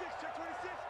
26, check 26.